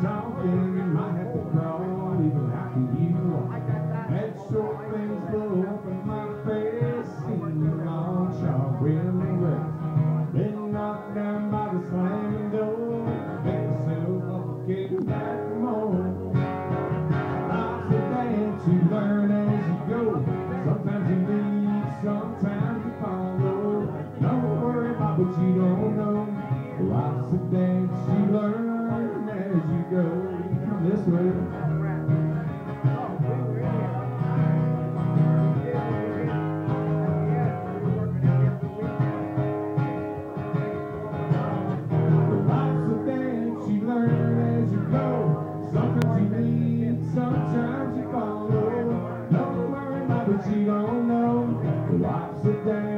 talking in my head to crawl, even after you. That short things blow up in my face, singing all sharp will and rest. Been knocked down by the slamming door, been so fucking back more. Lots of dance you learn as you go. Sometimes you lead, sometimes you follow. Don't worry about what you don't know. Lots of dance you learn. She don't